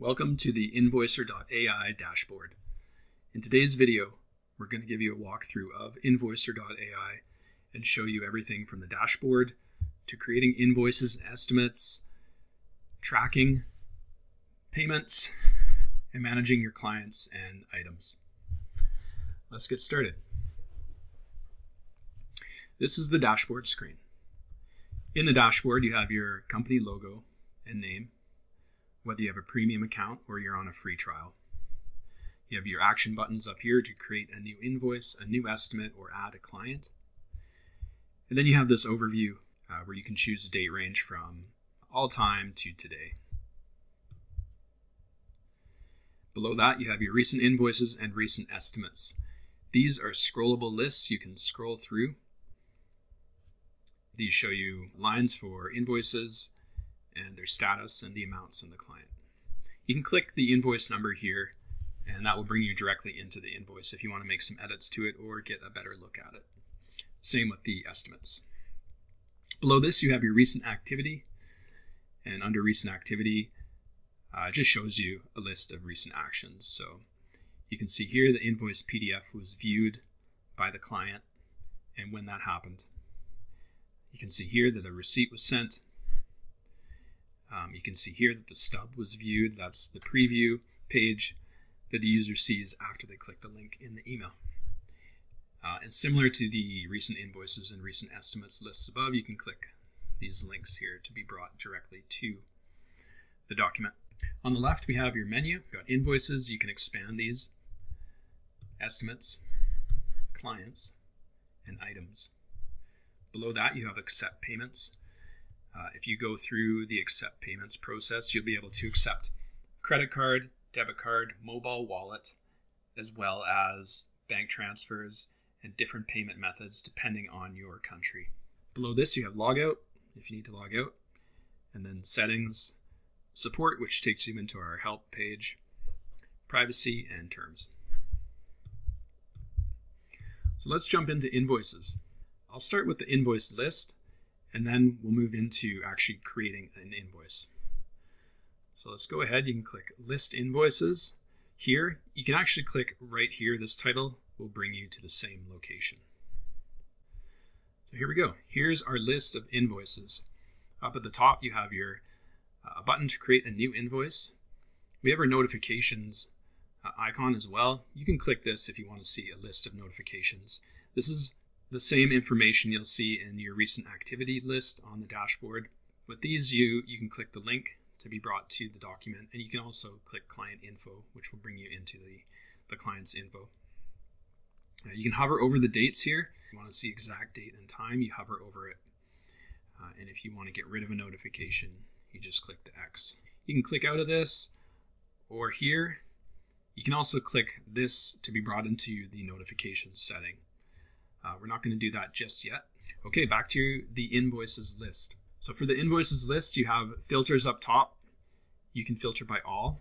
Welcome to the Invoicer.ai dashboard. In today's video, we're going to give you a walkthrough of Invoicer.ai and show you everything from the dashboard to creating invoices and estimates, tracking payments, and managing your clients and items. Let's get started. This is the dashboard screen. In the dashboard, you have your company logo and name whether you have a premium account or you're on a free trial. You have your action buttons up here to create a new invoice, a new estimate, or add a client. And then you have this overview uh, where you can choose a date range from all time to today. Below that, you have your recent invoices and recent estimates. These are scrollable lists you can scroll through. These show you lines for invoices, and their status and the amounts in the client. You can click the invoice number here and that will bring you directly into the invoice if you want to make some edits to it or get a better look at it. Same with the estimates. Below this you have your recent activity and under recent activity uh, just shows you a list of recent actions. So you can see here the invoice PDF was viewed by the client and when that happened. You can see here that a receipt was sent um, you can see here that the stub was viewed. That's the preview page that a user sees after they click the link in the email. Uh, and similar to the recent invoices and recent estimates lists above, you can click these links here to be brought directly to the document. On the left, we have your menu. You've got invoices. You can expand these, estimates, clients, and items. Below that, you have accept payments. Uh, if you go through the accept payments process, you'll be able to accept credit card, debit card, mobile wallet, as well as bank transfers and different payment methods depending on your country. Below this, you have logout if you need to log out, and then settings, support, which takes you into our help page, privacy, and terms. So let's jump into invoices. I'll start with the invoice list and then we'll move into actually creating an invoice. So let's go ahead. You can click List Invoices. Here, you can actually click right here. This title will bring you to the same location. So here we go. Here's our list of invoices. Up at the top, you have your uh, button to create a new invoice. We have our notifications uh, icon as well. You can click this if you want to see a list of notifications. This is the same information you'll see in your recent activity list on the dashboard. With these, you, you can click the link to be brought to the document, and you can also click client info, which will bring you into the, the client's info. Uh, you can hover over the dates here. If you want to see exact date and time, you hover over it. Uh, and if you want to get rid of a notification, you just click the X. You can click out of this, or here, you can also click this to be brought into the notifications setting. Uh, we're not going to do that just yet. Okay, back to the invoices list. So for the invoices list, you have filters up top. You can filter by all,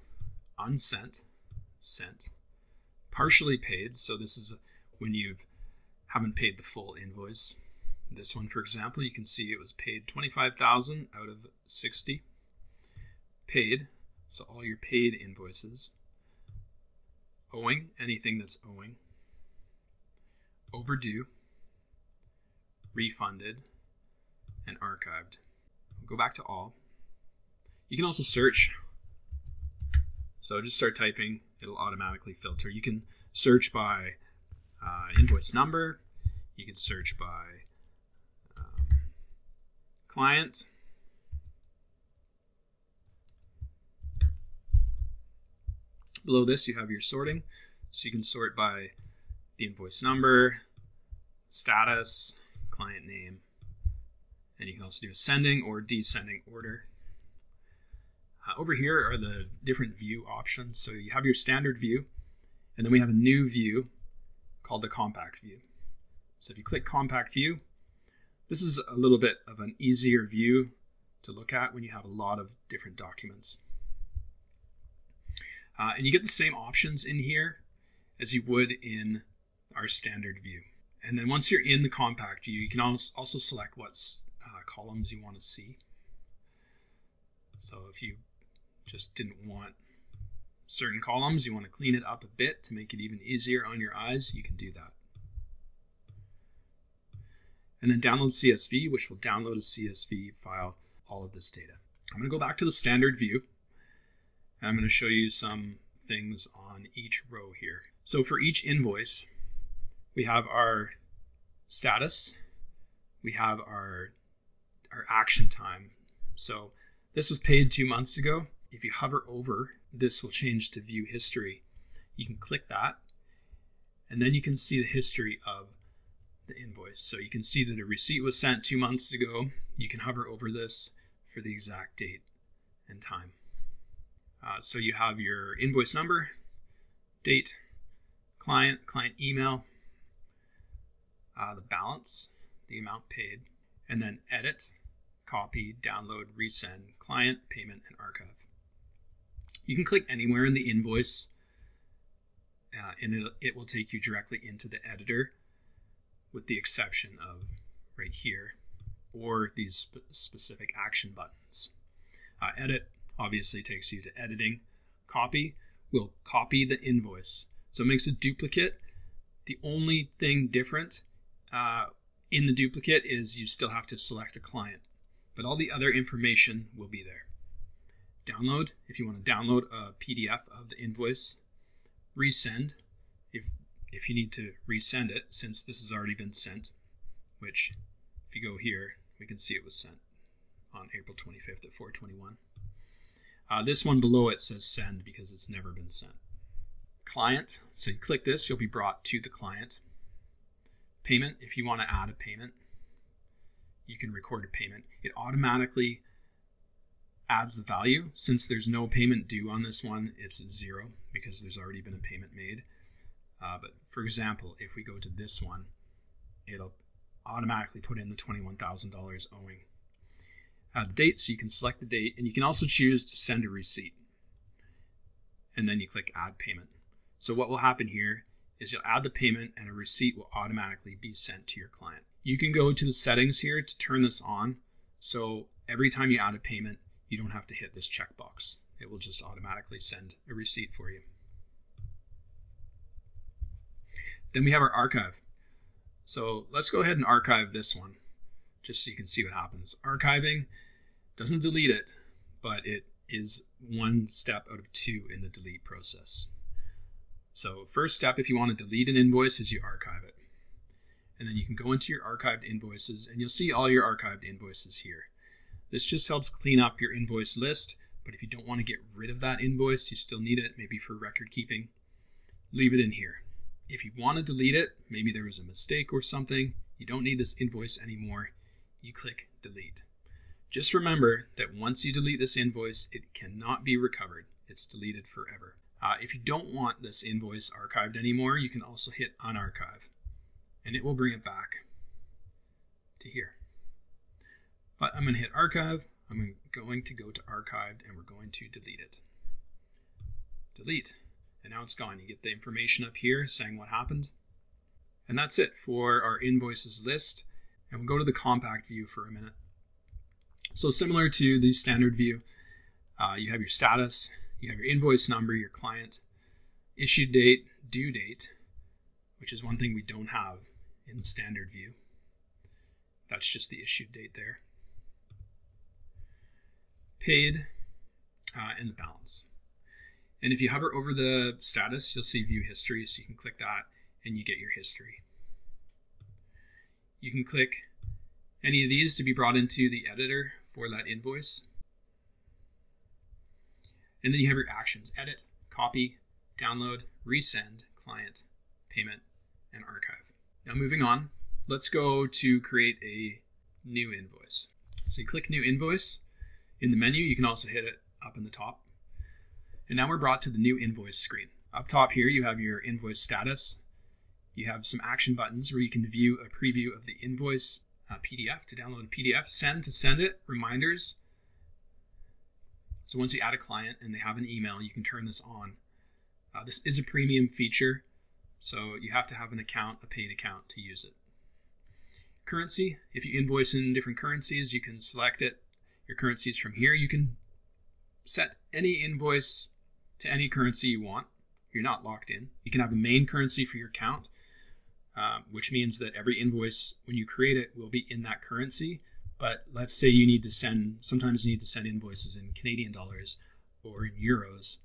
unsent, sent, partially paid. So this is when you haven't paid the full invoice. This one, for example, you can see it was paid 25,000 out of 60. Paid, so all your paid invoices. Owing, anything that's owing overdue, refunded, and archived. Go back to all. You can also search. So just start typing, it'll automatically filter. You can search by uh, invoice number, you can search by um, client. Below this, you have your sorting. So you can sort by the invoice number, status, client name, and you can also do ascending or descending order. Uh, over here are the different view options. So you have your standard view, and then we have a new view called the compact view. So if you click compact view, this is a little bit of an easier view to look at when you have a lot of different documents. Uh, and you get the same options in here as you would in our standard view. And then once you're in the compact view, you can also select what uh, columns you want to see. So if you just didn't want certain columns, you want to clean it up a bit to make it even easier on your eyes, you can do that. And then download CSV, which will download a CSV file, all of this data. I'm going to go back to the standard view. And I'm going to show you some things on each row here. So for each invoice, we have our status, we have our, our action time. So this was paid two months ago. If you hover over, this will change to view history. You can click that, and then you can see the history of the invoice. So you can see that a receipt was sent two months ago. You can hover over this for the exact date and time. Uh, so you have your invoice number, date, client, client email, uh, the balance, the amount paid, and then edit, copy, download, resend, client, payment, and archive. You can click anywhere in the invoice uh, and it, it will take you directly into the editor with the exception of right here or these sp specific action buttons. Uh, edit obviously takes you to editing. Copy will copy the invoice. So it makes a duplicate. The only thing different uh, in the duplicate is you still have to select a client, but all the other information will be there. Download, if you want to download a PDF of the invoice. Resend, if, if you need to resend it, since this has already been sent, which if you go here, we can see it was sent on April 25th at 421. Uh, this one below it says send because it's never been sent. Client, so you click this, you'll be brought to the client. Payment, if you want to add a payment, you can record a payment. It automatically adds the value. Since there's no payment due on this one, it's zero because there's already been a payment made. Uh, but for example, if we go to this one, it'll automatically put in the $21,000 owing uh, the date, so you can select the date, and you can also choose to send a receipt. And then you click Add Payment. So what will happen here is you'll add the payment and a receipt will automatically be sent to your client. You can go to the settings here to turn this on. So every time you add a payment, you don't have to hit this checkbox. It will just automatically send a receipt for you. Then we have our archive. So let's go ahead and archive this one just so you can see what happens. Archiving doesn't delete it, but it is one step out of two in the delete process. So first step, if you want to delete an invoice, is you archive it. And then you can go into your archived invoices and you'll see all your archived invoices here. This just helps clean up your invoice list, but if you don't want to get rid of that invoice, you still need it, maybe for record keeping, leave it in here. If you want to delete it, maybe there was a mistake or something, you don't need this invoice anymore, you click delete. Just remember that once you delete this invoice, it cannot be recovered. It's deleted forever. Uh, if you don't want this invoice archived anymore, you can also hit unarchive and it will bring it back to here. But I'm going to hit archive. I'm going to go to archived and we're going to delete it. Delete. And now it's gone. You get the information up here saying what happened. And that's it for our invoices list. And we'll go to the compact view for a minute. So similar to the standard view, uh, you have your status, you have your invoice number, your client, issue date, due date, which is one thing we don't have in standard view. That's just the issue date there. Paid, uh, and the balance. And if you hover over the status, you'll see view history, so you can click that and you get your history. You can click any of these to be brought into the editor for that invoice. And then you have your actions, edit, copy, download, resend, client, payment, and archive. Now moving on, let's go to create a new invoice. So you click new invoice. In the menu, you can also hit it up in the top. And now we're brought to the new invoice screen. Up top here, you have your invoice status, you have some action buttons where you can view a preview of the invoice uh, PDF to download a PDF, send to send it, reminders. So once you add a client and they have an email, you can turn this on. Uh, this is a premium feature, so you have to have an account, a paid account to use it. Currency, if you invoice in different currencies, you can select it. Your currencies from here. You can set any invoice to any currency you want. You're not locked in. You can have a main currency for your account, uh, which means that every invoice, when you create it, will be in that currency. But let's say you need to send, sometimes you need to send invoices in Canadian dollars or in euros.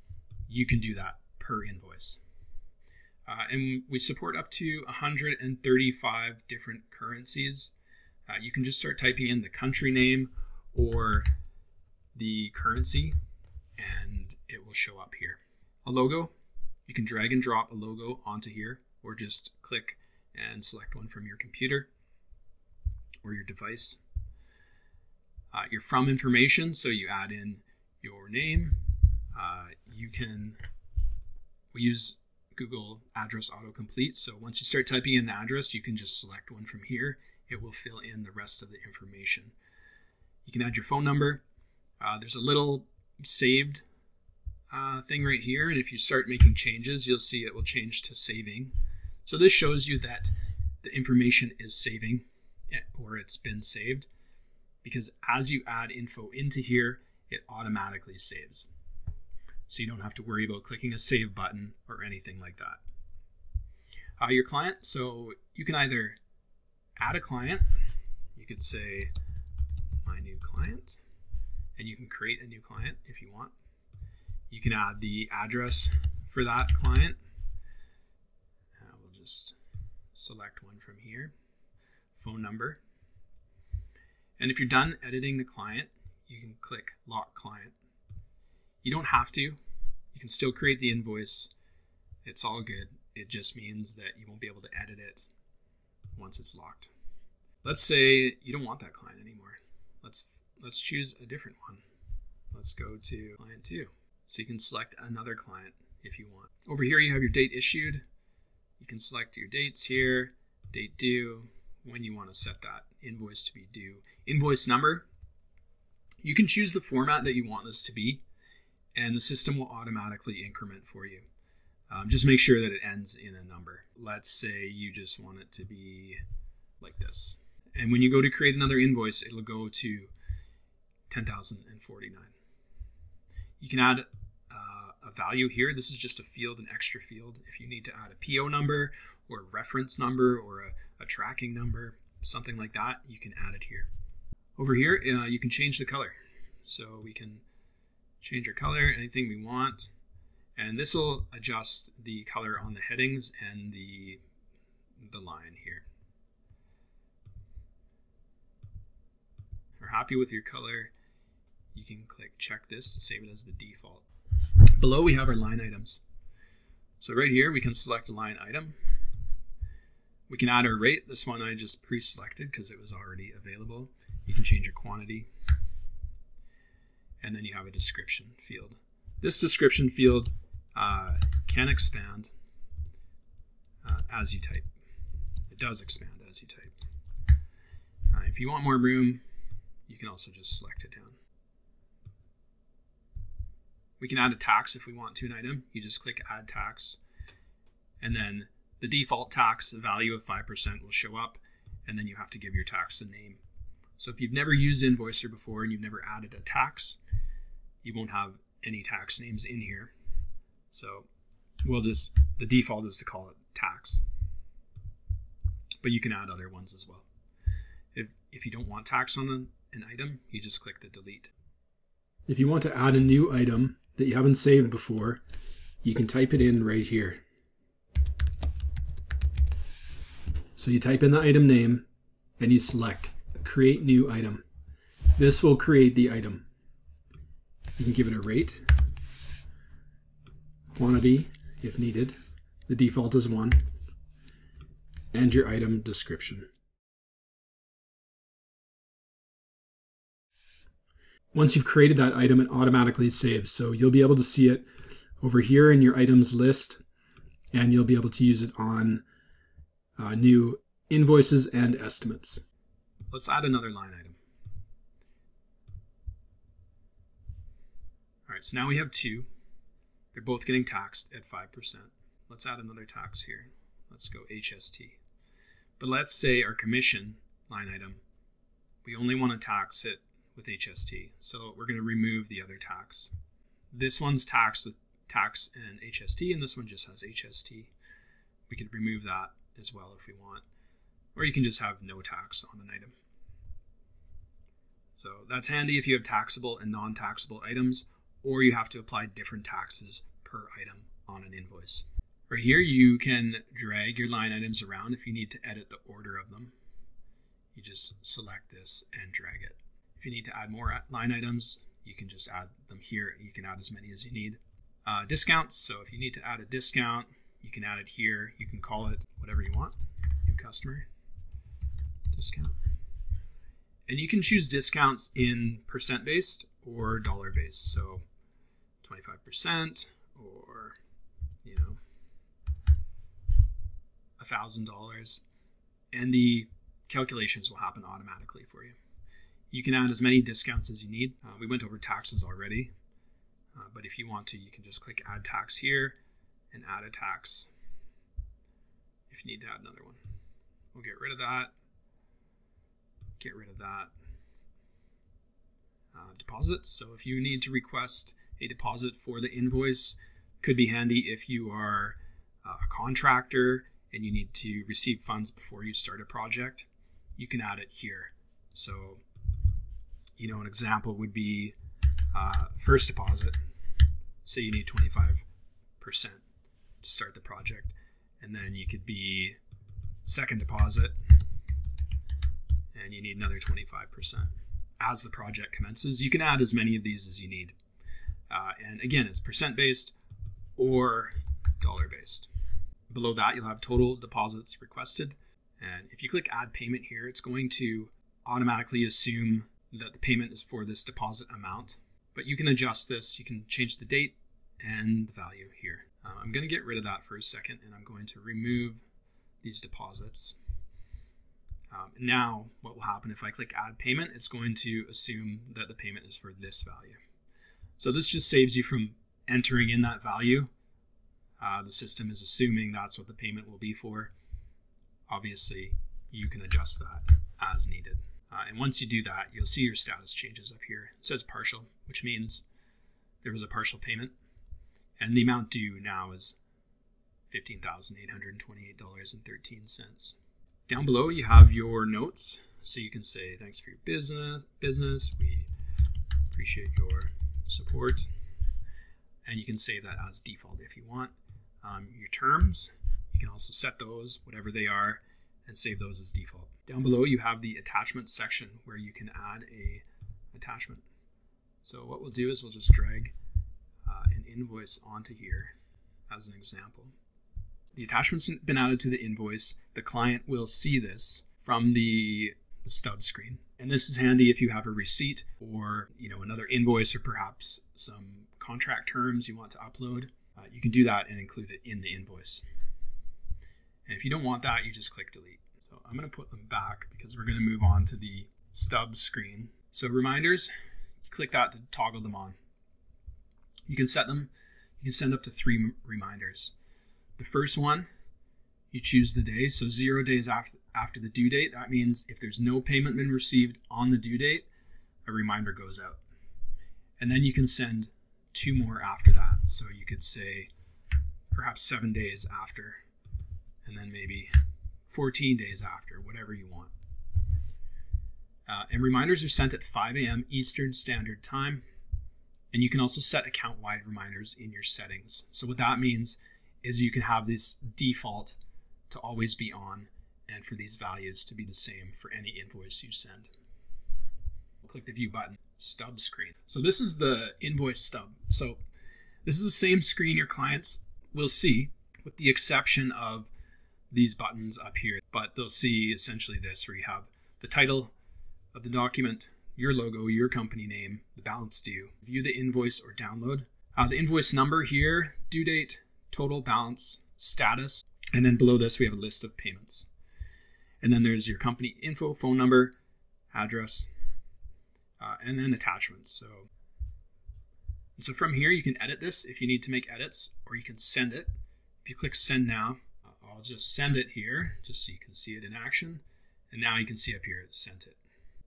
You can do that per invoice. Uh, and we support up to 135 different currencies. Uh, you can just start typing in the country name or the currency and it will show up here. A logo, you can drag and drop a logo onto here or just click and select one from your computer or your device. Uh, your from information, so you add in your name. Uh, you can, we use Google Address Autocomplete. So once you start typing in the address, you can just select one from here. It will fill in the rest of the information. You can add your phone number. Uh, there's a little saved uh, thing right here, and if you start making changes, you'll see it will change to saving. So this shows you that the information is saving eh, or it's been saved because as you add info into here, it automatically saves so you don't have to worry about clicking a save button or anything like that. Uh, your client, so you can either add a client, you could say my new client, and you can create a new client if you want. You can add the address for that client. Uh, we'll just select one from here, phone number. And if you're done editing the client, you can click lock client you don't have to. You can still create the invoice. It's all good. It just means that you won't be able to edit it once it's locked. Let's say you don't want that client anymore. Let's let's choose a different one. Let's go to client 2. So you can select another client if you want. Over here you have your date issued. You can select your dates here, date due, when you want to set that invoice to be due. Invoice number. You can choose the format that you want this to be and the system will automatically increment for you. Um, just make sure that it ends in a number. Let's say you just want it to be like this. And when you go to create another invoice, it'll go to 10,049. You can add uh, a value here. This is just a field, an extra field. If you need to add a PO number or a reference number or a, a tracking number, something like that, you can add it here. Over here, uh, you can change the color. So we can change our color, anything we want. And this will adjust the color on the headings and the, the line here. If you're happy with your color, you can click check this to save it as the default. Below we have our line items. So right here we can select a line item. We can add our rate. This one I just pre-selected because it was already available. You can change your quantity and then you have a description field. This description field uh, can expand uh, as you type. It does expand as you type. Uh, if you want more room, you can also just select it down. We can add a tax if we want to an item. You just click add tax and then the default tax value of 5% will show up and then you have to give your tax a name. So if you've never used Invoicer before and you've never added a tax, you won't have any tax names in here. So we'll just, the default is to call it tax. But you can add other ones as well. If, if you don't want tax on an, an item, you just click the delete. If you want to add a new item that you haven't saved before, you can type it in right here. So you type in the item name and you select create new item. This will create the item. You can give it a rate, quantity if needed. The default is 1. And your item description. Once you've created that item, it automatically saves. So you'll be able to see it over here in your items list, and you'll be able to use it on uh, new invoices and estimates. Let's add another line item. All right, so now we have two. They're both getting taxed at 5%. Let's add another tax here. Let's go HST. But let's say our commission line item, we only want to tax it with HST. So we're going to remove the other tax. This one's taxed with tax and HST, and this one just has HST. We could remove that as well if we want, or you can just have no tax on an item. So that's handy if you have taxable and non-taxable items, or you have to apply different taxes per item on an invoice. Right here, you can drag your line items around if you need to edit the order of them. You just select this and drag it. If you need to add more line items, you can just add them here. You can add as many as you need. Uh, discounts, so if you need to add a discount, you can add it here. You can call it whatever you want, new customer discount. And you can choose discounts in percent based or dollar based. So 25% or, you know, $1,000. And the calculations will happen automatically for you. You can add as many discounts as you need. Uh, we went over taxes already, uh, but if you want to, you can just click add tax here and add a tax if you need to add another one. We'll get rid of that. Get rid of that. Uh, deposits. So if you need to request a deposit for the invoice, could be handy if you are uh, a contractor and you need to receive funds before you start a project. You can add it here. So, you know, an example would be uh, first deposit. Say you need 25% to start the project. And then you could be second deposit and you need another 25% as the project commences. You can add as many of these as you need. Uh, and again, it's percent based or dollar based. Below that, you'll have total deposits requested. And if you click add payment here, it's going to automatically assume that the payment is for this deposit amount. But you can adjust this. You can change the date and the value here. Uh, I'm going to get rid of that for a second and I'm going to remove these deposits. Um, now, what will happen if I click add payment? It's going to assume that the payment is for this value. So this just saves you from entering in that value. Uh, the system is assuming that's what the payment will be for. Obviously, you can adjust that as needed. Uh, and once you do that, you'll see your status changes up here. It says partial, which means there was a partial payment. And the amount due now is $15,828.13. Down below, you have your notes. So you can say, thanks for your business. business. We appreciate your support. And you can save that as default if you want. Um, your terms, you can also set those, whatever they are, and save those as default. Down below, you have the attachment section where you can add a attachment. So what we'll do is we'll just drag an invoice onto here as an example. The attachment's been added to the invoice. The client will see this from the, the stub screen. And this is handy if you have a receipt or you know another invoice or perhaps some contract terms you want to upload. Uh, you can do that and include it in the invoice. And if you don't want that, you just click delete. So I'm going to put them back because we're going to move on to the stub screen. So reminders, you click that to toggle them on. You can set them, you can send up to three reminders. The first one, you choose the day. So zero days after, after the due date. That means if there's no payment been received on the due date, a reminder goes out. And then you can send two more after that. So you could say perhaps seven days after, and then maybe 14 days after, whatever you want. Uh, and reminders are sent at 5 a.m. Eastern Standard Time. And you can also set account wide reminders in your settings. So, what that means is you can have this default to always be on and for these values to be the same for any invoice you send. Click the view button, stub screen. So this is the invoice stub. So this is the same screen your clients will see with the exception of these buttons up here, but they'll see essentially this where you have the title of the document, your logo, your company name, the balance due, view the invoice or download, uh, the invoice number here, due date, total balance, status, and then below this we have a list of payments. And then there's your company info, phone number, address, uh, and then attachments. So, and so from here, you can edit this if you need to make edits, or you can send it. If you click send now, I'll just send it here just so you can see it in action. And now you can see up here, it sent it.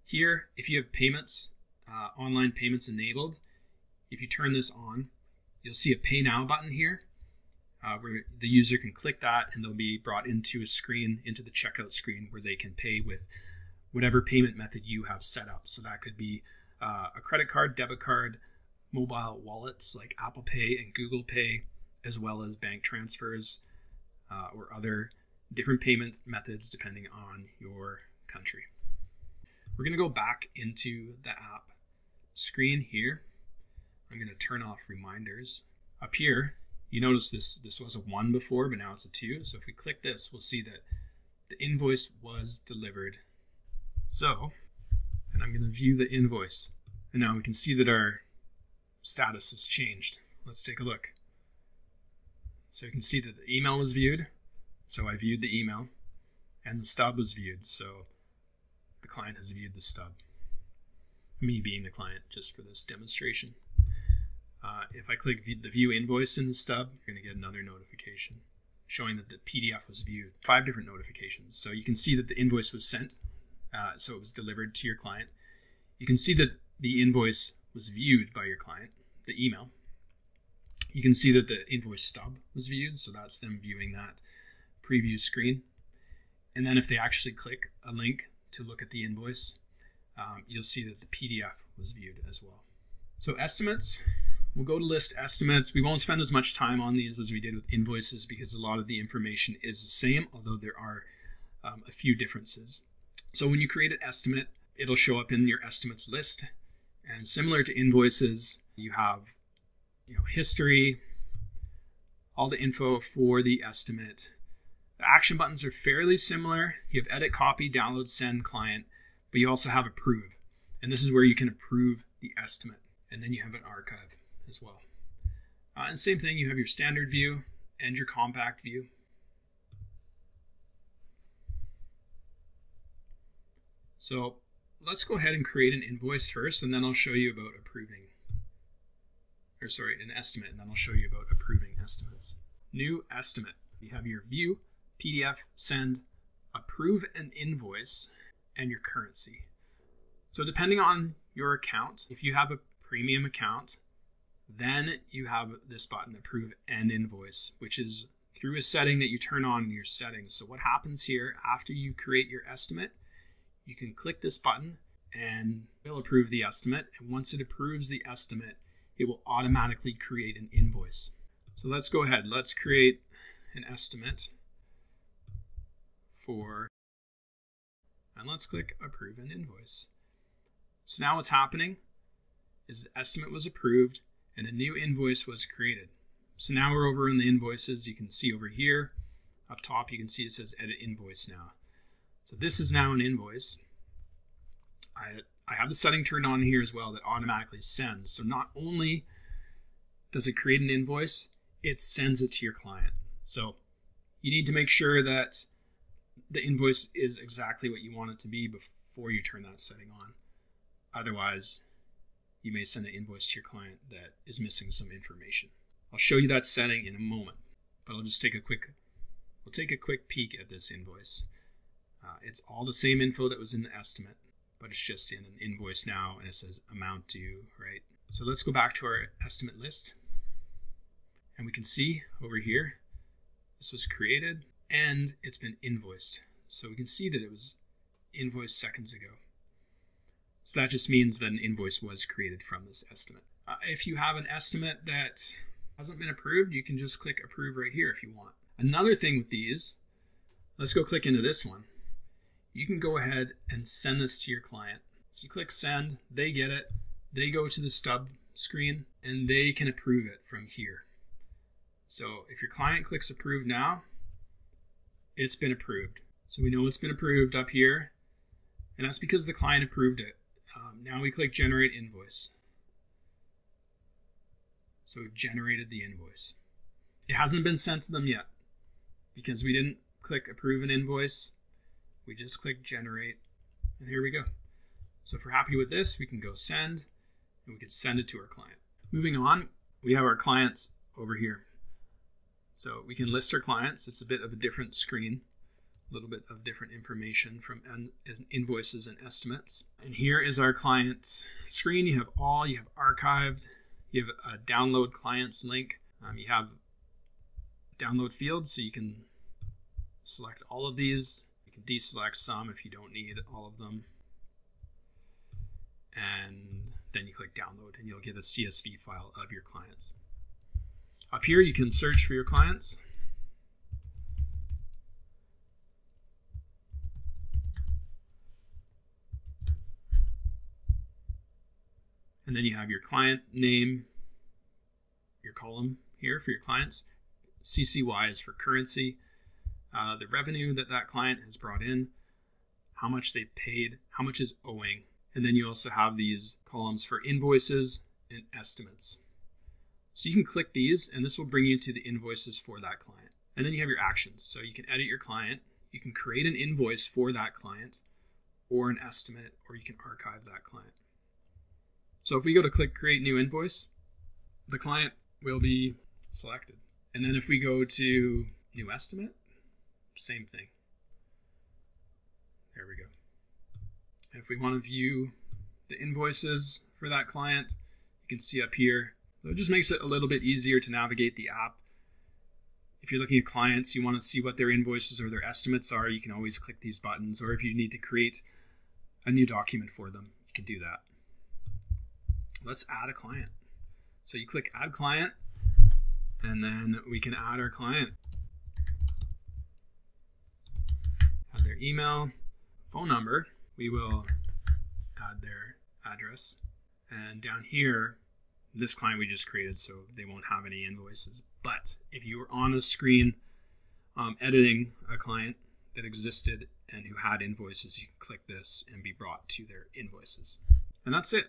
Here, if you have payments, uh, online payments enabled, if you turn this on, you'll see a Pay Now button here uh, where the user can click that and they'll be brought into a screen, into the checkout screen where they can pay with whatever payment method you have set up. So that could be uh, a credit card, debit card, mobile wallets like Apple Pay and Google Pay, as well as bank transfers uh, or other different payment methods depending on your country. We're going to go back into the app screen here. I'm going to turn off reminders. Up here, you notice this, this was a 1 before, but now it's a 2. So if we click this, we'll see that the invoice was delivered. So, and I'm going to view the invoice. And now we can see that our status has changed. Let's take a look. So you can see that the email was viewed. So I viewed the email and the stub was viewed. So the client has viewed the stub. Me being the client just for this demonstration. Uh, if I click the view invoice in the stub, you're going to get another notification showing that the PDF was viewed. Five different notifications. So you can see that the invoice was sent, uh, so it was delivered to your client. You can see that the invoice was viewed by your client, the email. You can see that the invoice stub was viewed, so that's them viewing that preview screen. And then if they actually click a link to look at the invoice, um, you'll see that the PDF was viewed as well. So estimates, we'll go to list estimates. We won't spend as much time on these as we did with invoices because a lot of the information is the same, although there are um, a few differences. So when you create an estimate, it'll show up in your estimates list. And similar to invoices, you have you know, history, all the info for the estimate. Action buttons are fairly similar. You have edit, copy, download, send, client, but you also have approve. And this is where you can approve the estimate. And then you have an archive as well. Uh, and same thing, you have your standard view and your compact view. So let's go ahead and create an invoice first, and then I'll show you about approving, or sorry, an estimate, and then I'll show you about approving estimates. New estimate. You have your view, PDF, send, approve an invoice, and your currency. So depending on your account, if you have a premium account, then you have this button, approve an invoice, which is through a setting that you turn on in your settings. So what happens here after you create your estimate you can click this button and it'll approve the estimate. And once it approves the estimate, it will automatically create an invoice. So let's go ahead. Let's create an estimate for, and let's click approve an invoice. So now what's happening is the estimate was approved and a new invoice was created. So now we're over in the invoices. You can see over here, up top, you can see it says edit invoice now. So this is now an invoice. I, I have the setting turned on here as well that automatically sends. So not only does it create an invoice, it sends it to your client. So you need to make sure that the invoice is exactly what you want it to be before you turn that setting on. Otherwise, you may send an invoice to your client that is missing some information. I'll show you that setting in a moment, but I'll just take a quick we'll take a quick peek at this invoice. Uh, it's all the same info that was in the estimate, but it's just in an invoice now and it says amount due, right? So let's go back to our estimate list. And we can see over here, this was created and it's been invoiced. So we can see that it was invoiced seconds ago. So that just means that an invoice was created from this estimate. Uh, if you have an estimate that hasn't been approved, you can just click approve right here if you want. Another thing with these, let's go click into this one you can go ahead and send this to your client. So you click send, they get it, they go to the stub screen, and they can approve it from here. So if your client clicks approve now, it's been approved. So we know it's been approved up here, and that's because the client approved it. Um, now we click generate invoice. So we've generated the invoice. It hasn't been sent to them yet because we didn't click approve an invoice we just click generate, and here we go. So if we're happy with this, we can go send, and we can send it to our client. Moving on, we have our clients over here. So we can list our clients. It's a bit of a different screen, a little bit of different information from invoices and estimates. And here is our clients screen. You have all, you have archived, You have a download clients link. Um, you have download fields, so you can select all of these. You can deselect some if you don't need all of them. And then you click download and you'll get a CSV file of your clients. Up here, you can search for your clients. And then you have your client name, your column here for your clients. CCY is for currency, uh, the revenue that that client has brought in, how much they paid, how much is owing. And then you also have these columns for invoices and estimates. So you can click these and this will bring you to the invoices for that client. And then you have your actions. So you can edit your client, you can create an invoice for that client or an estimate, or you can archive that client. So if we go to click create new invoice, the client will be selected. And then if we go to new estimate, same thing. There we go. And if we want to view the invoices for that client, you can see up here. So it just makes it a little bit easier to navigate the app. If you're looking at clients, you want to see what their invoices or their estimates are, you can always click these buttons. Or if you need to create a new document for them, you can do that let's add a client. So you click add client and then we can add our client. Add their email, phone number. We will add their address. And down here, this client we just created, so they won't have any invoices. But if you were on a screen um, editing a client that existed and who had invoices, you can click this and be brought to their invoices. And that's it.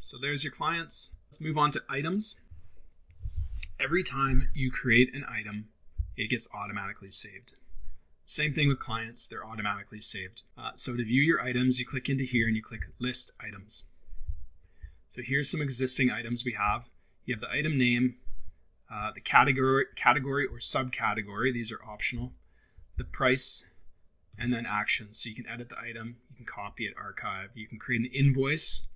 So there's your clients. Let's move on to items. Every time you create an item, it gets automatically saved. Same thing with clients, they're automatically saved. Uh, so to view your items, you click into here and you click list items. So here's some existing items we have. You have the item name, uh, the category, category or subcategory, these are optional, the price, and then actions. So you can edit the item, you can copy it, archive, you can create an invoice,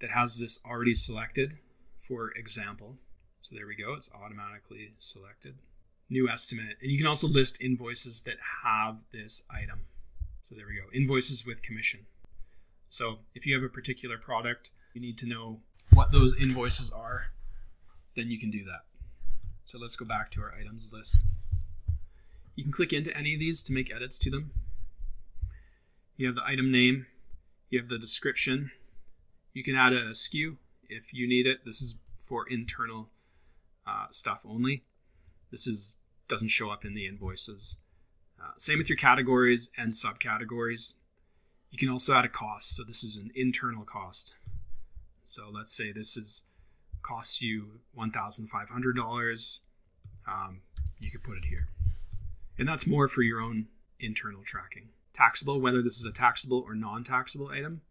that has this already selected for example. So there we go, it's automatically selected. New estimate. And you can also list invoices that have this item. So there we go, invoices with commission. So if you have a particular product, you need to know what those invoices are, then you can do that. So let's go back to our items list. You can click into any of these to make edits to them. You have the item name, you have the description, you can add a SKU if you need it. This is for internal uh, stuff only. This is doesn't show up in the invoices. Uh, same with your categories and subcategories. You can also add a cost. So this is an internal cost. So let's say this is costs you $1,500. Um, you could put it here. And that's more for your own internal tracking. Taxable, whether this is a taxable or non-taxable item,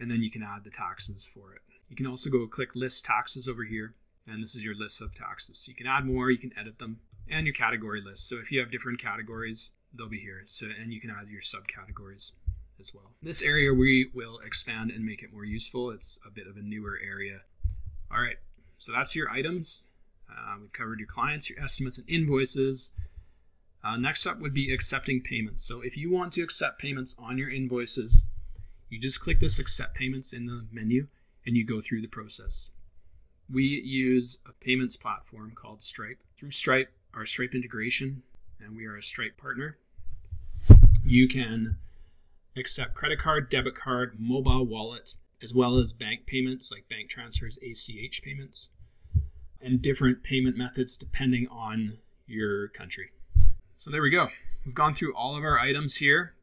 and then you can add the taxes for it. You can also go click list taxes over here, and this is your list of taxes. So you can add more, you can edit them, and your category list. So if you have different categories, they'll be here. So and you can add your subcategories as well. This area we will expand and make it more useful. It's a bit of a newer area. All right, so that's your items. Uh, we've covered your clients, your estimates, and invoices. Uh, next up would be accepting payments. So if you want to accept payments on your invoices, you just click this accept payments in the menu and you go through the process. We use a payments platform called Stripe. Through Stripe, our Stripe integration, and we are a Stripe partner, you can accept credit card, debit card, mobile wallet, as well as bank payments like bank transfers, ACH payments, and different payment methods depending on your country. So there we go. We've gone through all of our items here.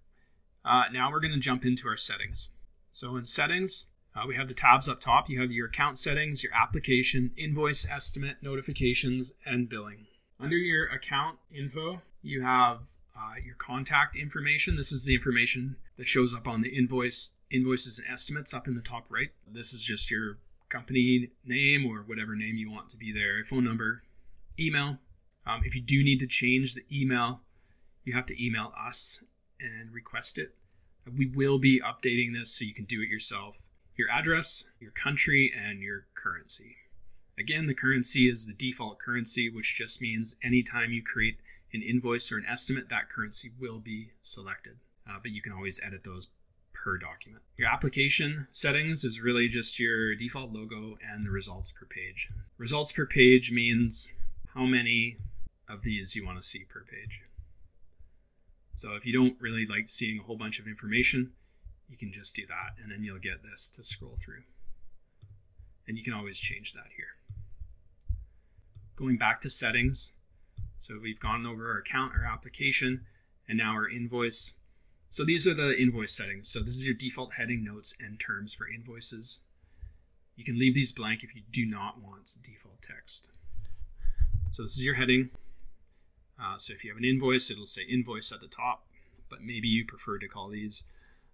Uh, now we're going to jump into our settings. So in settings, uh, we have the tabs up top. You have your account settings, your application, invoice estimate, notifications, and billing. Under your account info, you have uh, your contact information. This is the information that shows up on the invoice, invoices and estimates up in the top right. This is just your company name or whatever name you want to be there, phone number, email. Um, if you do need to change the email, you have to email us and request it. We will be updating this so you can do it yourself. Your address, your country, and your currency. Again, the currency is the default currency, which just means anytime you create an invoice or an estimate, that currency will be selected. Uh, but you can always edit those per document. Your application settings is really just your default logo and the results per page. Results per page means how many of these you want to see per page. So if you don't really like seeing a whole bunch of information, you can just do that and then you'll get this to scroll through. And you can always change that here. Going back to settings, so we've gone over our account, our application, and now our invoice. So these are the invoice settings. So this is your default heading, notes, and terms for invoices. You can leave these blank if you do not want default text. So this is your heading. Uh, so if you have an invoice, it'll say invoice at the top, but maybe you prefer to call these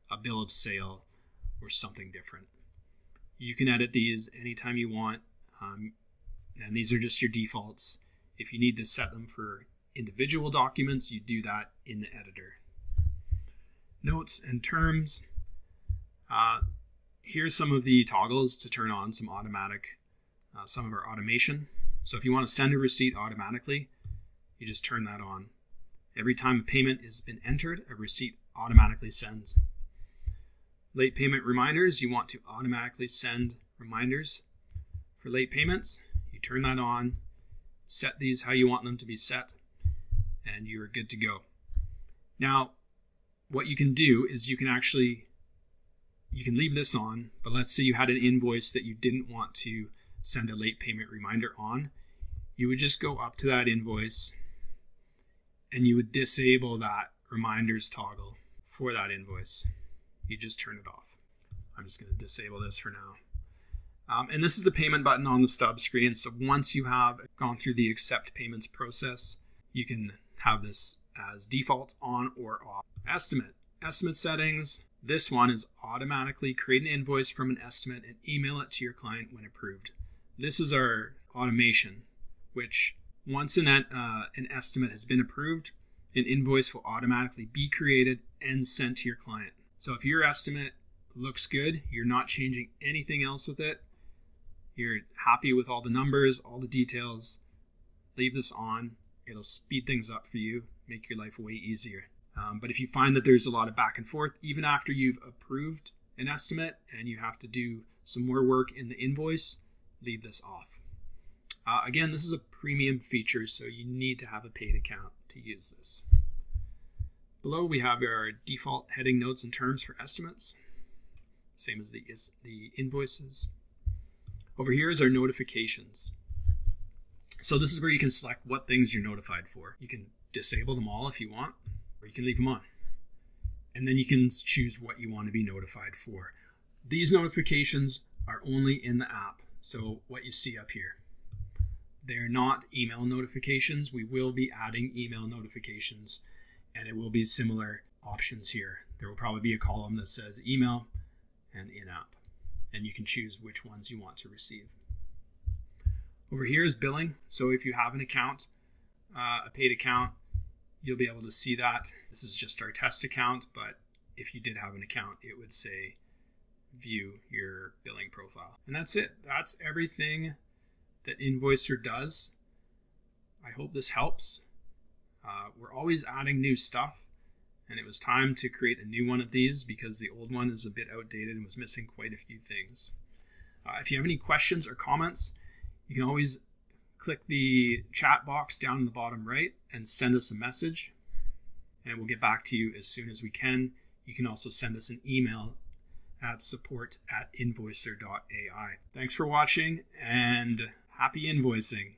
a bill of sale or something different. You can edit these anytime you want, um, and these are just your defaults. If you need to set them for individual documents, you do that in the editor. Notes and terms. Uh, here's some of the toggles to turn on some automatic, uh, some of our automation. So if you want to send a receipt automatically, you just turn that on. Every time a payment has been entered, a receipt automatically sends. Late payment reminders, you want to automatically send reminders for late payments. You turn that on, set these how you want them to be set, and you're good to go. Now, what you can do is you can actually you can leave this on, but let's say you had an invoice that you didn't want to send a late payment reminder on. You would just go up to that invoice and you would disable that reminders toggle for that invoice. You just turn it off. I'm just going to disable this for now. Um, and this is the payment button on the stub screen. So once you have gone through the accept payments process, you can have this as default on or off. Estimate. Estimate settings. This one is automatically create an invoice from an estimate and email it to your client when approved. This is our automation, which once an, uh, an estimate has been approved, an invoice will automatically be created and sent to your client. So if your estimate looks good, you're not changing anything else with it, you're happy with all the numbers, all the details, leave this on. It'll speed things up for you, make your life way easier. Um, but if you find that there's a lot of back and forth, even after you've approved an estimate and you have to do some more work in the invoice, leave this off. Uh, again, this is a premium feature, so you need to have a paid account to use this. Below we have our default heading notes and terms for estimates, same as the, the invoices. Over here is our notifications. So this is where you can select what things you're notified for. You can disable them all if you want, you can leave them on. And then you can choose what you want to be notified for. These notifications are only in the app, so what you see up here. They're not email notifications. We will be adding email notifications, and it will be similar options here. There will probably be a column that says email and in-app and you can choose which ones you want to receive. Over here is billing. So if you have an account, uh, a paid account, you'll be able to see that. This is just our test account, but if you did have an account, it would say view your billing profile. And that's it. That's everything that Invoicer does. I hope this helps. Uh, we're always adding new stuff and it was time to create a new one of these because the old one is a bit outdated and was missing quite a few things. Uh, if you have any questions or comments, you can always click the chat box down in the bottom right and send us a message, and we'll get back to you as soon as we can. You can also send us an email at support at invoicer.ai. Thanks for watching and happy invoicing.